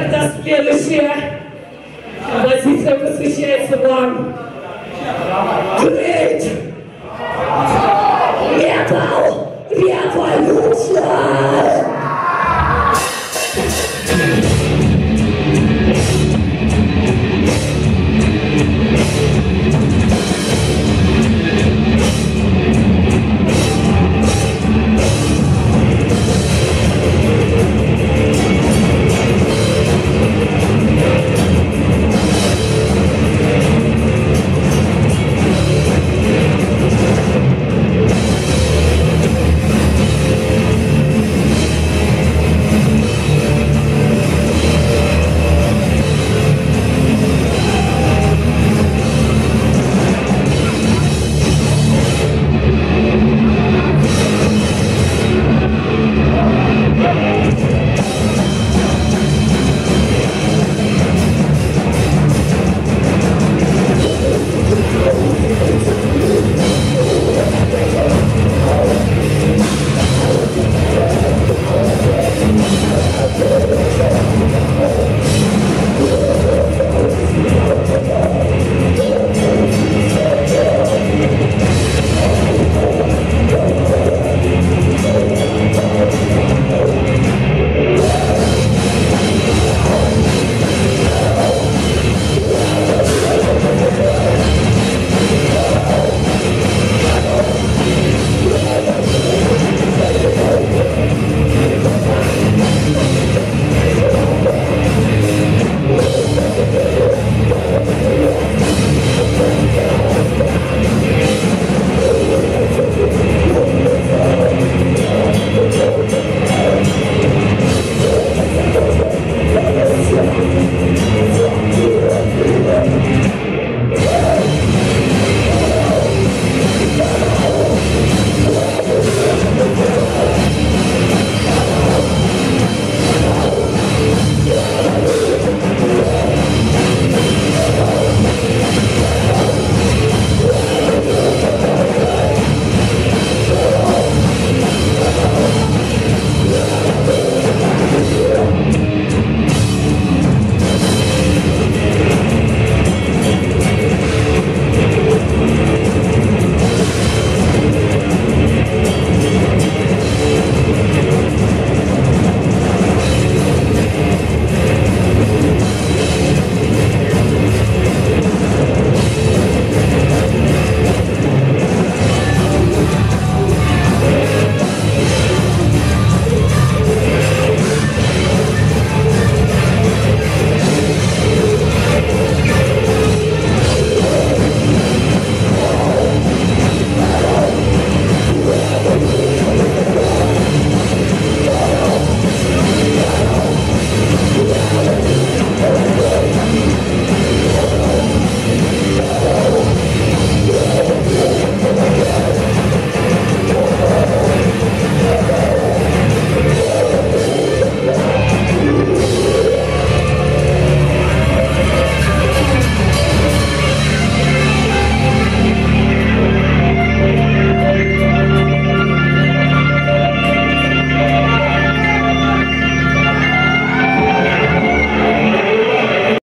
Тогда следующее. Позиция посвящается вам.